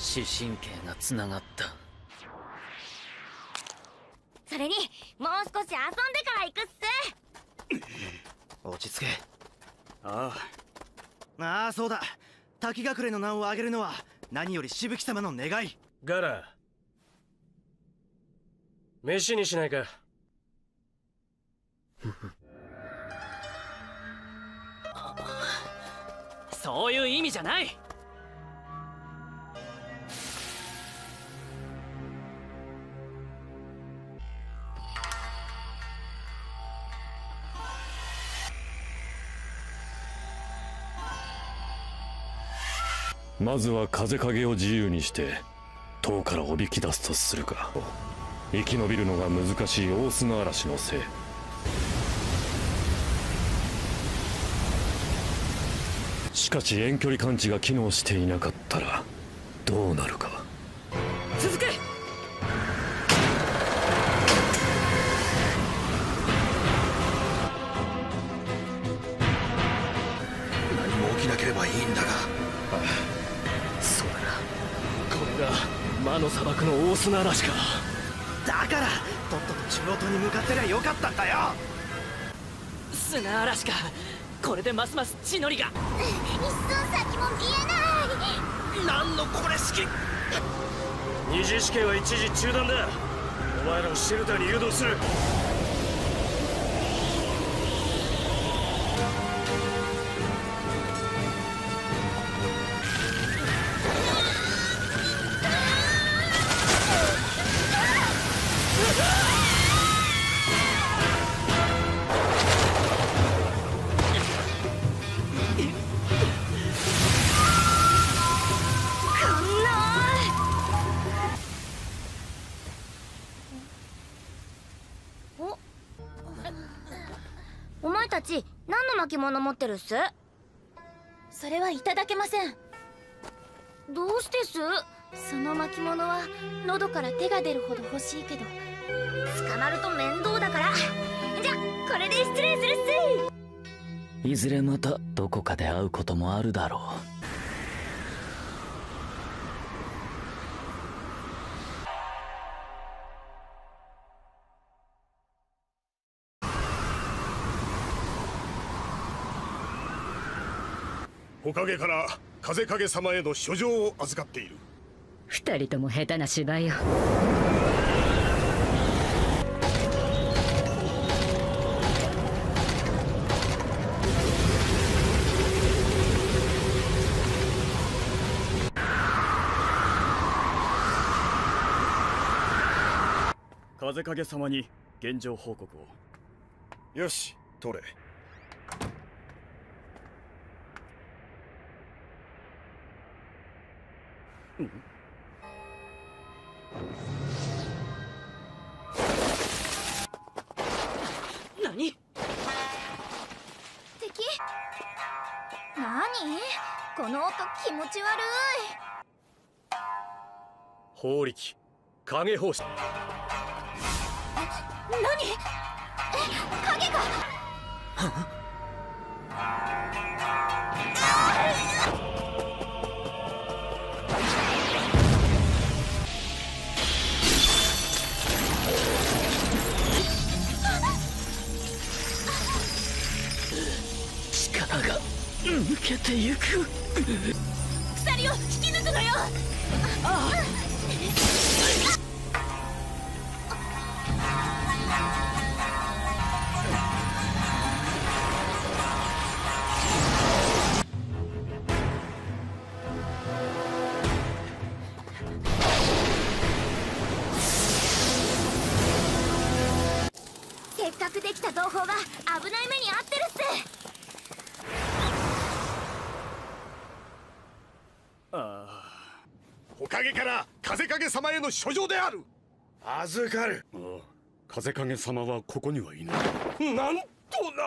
視神経がつながった。それにもう少し遊んでから行くっす。落ち着け。ああ。ああそうだ。滝隠れの名を挙げるのは何よりしぶき様の願い。ガラ。飯にしないか。そういう意味じゃないまずは風影を自由にして塔からおびき出すとするか。生き延びるのが難しい大砂嵐のせい。しかし遠距離感知が機能していなかったらどうなるかの大砂嵐かだからとっとと中央島に向かってりゃよかったんだよ。砂嵐か。これでますます血のりが。一寸先も見えない。何のこれ式。二次試験は一時中断だ。お前らをシェルターに誘導するたち何の巻物持ってるっす？それはいただけません。どうしてっす？その巻物は喉から手が出るほど欲しいけど。捕まると面倒だから。じゃこれで失礼するっす。いずれまたどこかで会うこともあるだろうおかげから風影様への書状を預かっている。二人とも下手な芝居よ風影様に現状報告を。よし取れ何？敵。何？この音気持ち悪い。法力。影法師何？え影がけてゆく。鎖を引き抜くのよ。ああせっかくできた同胞が危ない目に遭ってるっす。おかげから風影様への書状である。預かる。ああ風影様はここにはいない。なんとな。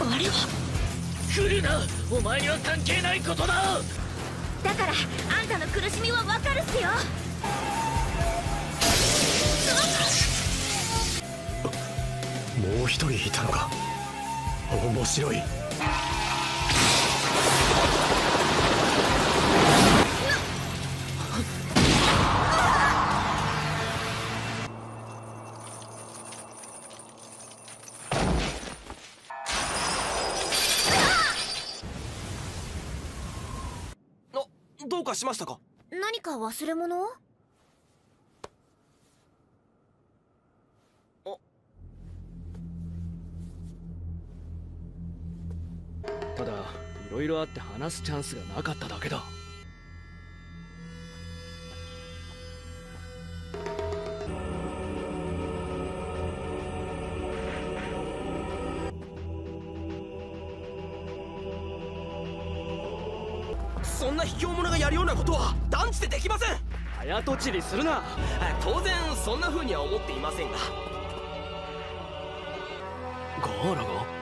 あれは。来るな。お前には関係ないことだだからあんたの苦しみはわかるっすよ。もう一人いたのか。面白い。かしましたか？何か忘れ物？ただいろいろあって話すチャンスがなかっただけだそんな卑怯者がやるようなことは断じてできません。早とちりするな。当然そんな風には思っていませんが。ガーラが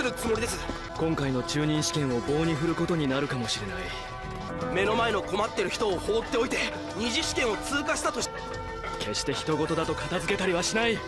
するつもりです。今回の中任試験を棒に振ることになるかもしれない。目の前の困ってる人を放っておいて二次試験を通過したとし決して人事だと片付けたりはしない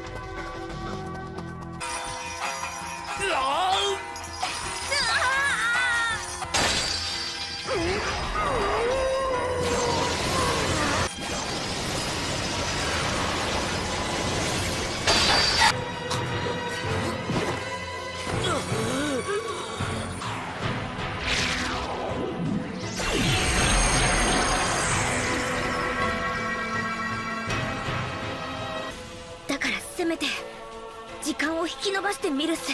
せめて時間を引き延ばしてみるっす。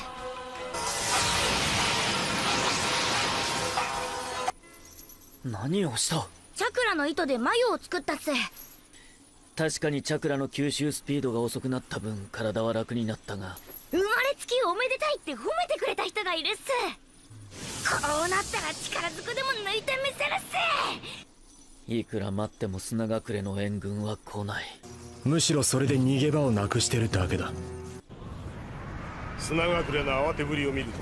何をした？チャクラの糸で眉を作ったっす。確かにチャクラの吸収スピードが遅くなった分体は楽になったが。生まれつきおめでたいって褒めてくれた人がいるっす。こうなったら力ずくでも抜いてみせるっす。いくら待っても砂隠れの援軍は来ないむしろそれで逃げ場をなくしてるだけだ。砂隠れの慌てぶりを見ると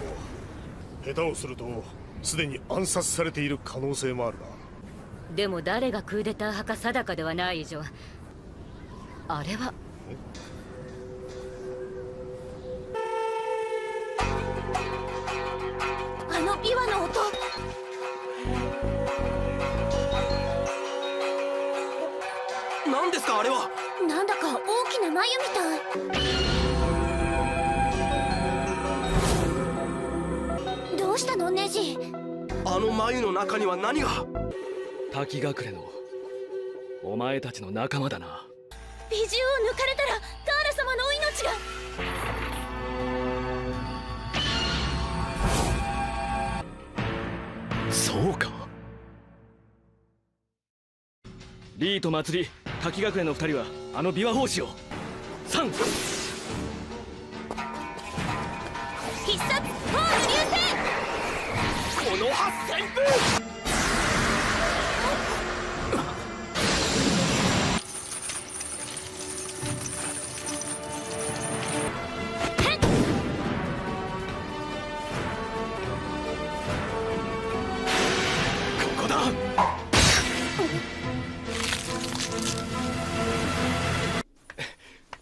下手をするとすでに暗殺されている可能性もあるな。でも誰がクーデター派か定かではない以上あれは眉みたい。どうしたのネジ？あの眉の中には何が？滝隠れのお前たちの仲間だな。美獣を抜かれたらガーラ様の命が。そうか。リーと祭り滝隠れの二人はあの琵琶法師を3必殺ホーム流星この八旋風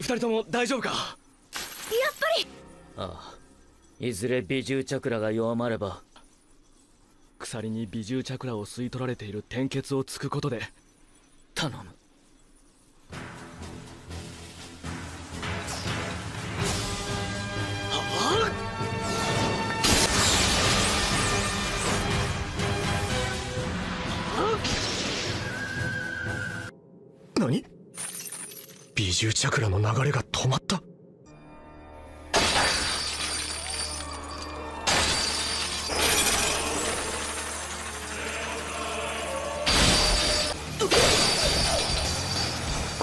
二人とも大丈夫か？やっぱり。ああ。いずれ美獣チャクラが弱まれば鎖に美獣チャクラを吸い取られている天血をつくことで頼む美獣チャクラの流れが止まった。こ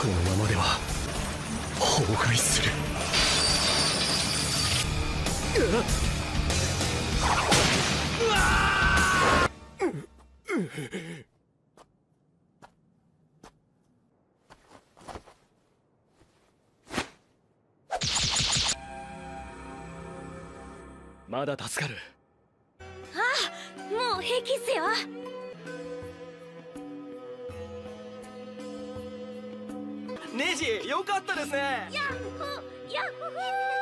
のままでは崩壊する。うわまだ助かる。あもう平気っすよ。ネジよかったですね。ヤッホーヤッホー